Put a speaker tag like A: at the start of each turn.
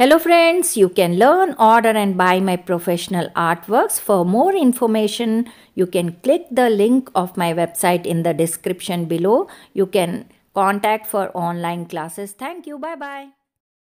A: Hello friends, you can learn, order and buy my professional artworks. For more information, you can click the link of my website in the description below. You can contact for online classes. Thank you. Bye bye.